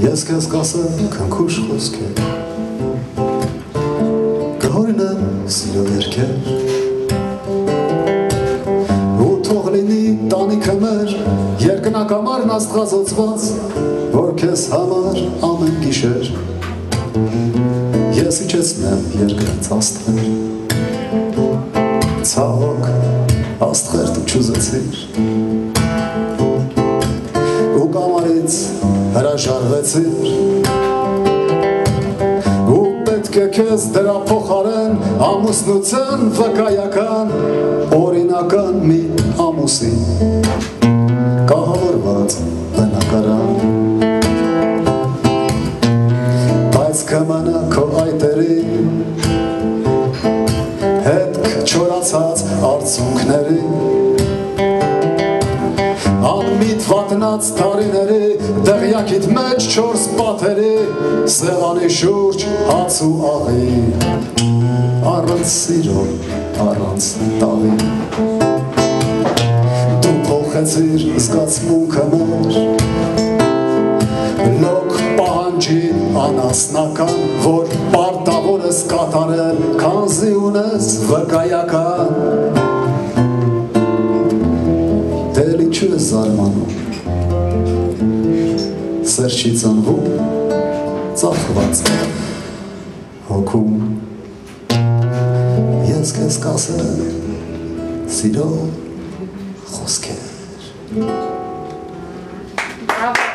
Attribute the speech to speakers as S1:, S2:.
S1: Ես քեզ կասեմ քնքուշ խոսքեր Կհորինեմ սիրո երկեր Ու թող լինի տանիքը մեր Երկնակամարն աստղազոցված Որ քեզ համար ամեն գիշեր Ես իջեցնեմ երկրից աստղեր Ցավոք աստղեր դու չուզեցիր Ու կամարից հրաժարվեցիր Ու պետք է քեզ դրա փոխարեն ամուսնության վկայական օրինական մի ամուսին կահավորված բնակարան բայց կմնա քո այտերի հետք չորացած արցունքների անմիտ վատնած տարիների դղյակիդ մեջ չորս պատերի սեղանի շուրջ հաց ու աղի առանց սիրո առանց տաղի դու փոխեցիր զգացմունքը մեր լոք պահանջի անասնական, որ պարտավոր ես կատարել, քանզի ունես վկայական։ Դելի չու ես զարմանում, Սերջի ծնվում, ծախված հոգում Ես կեզ կասել սիրո խոսքեր Bravo.